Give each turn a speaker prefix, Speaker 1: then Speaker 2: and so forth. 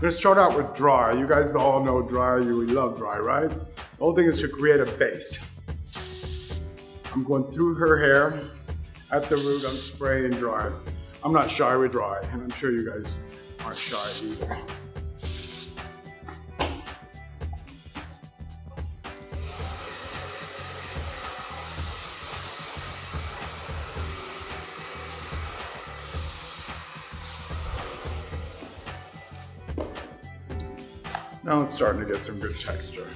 Speaker 1: gonna start out with dry. You guys all know dry, you love dry, right? The whole thing is to create a base. I'm going through her hair. At the root, I'm spraying dry. I'm not shy with dry, and I'm sure you guys aren't shy either. Now it's starting to get some good texture.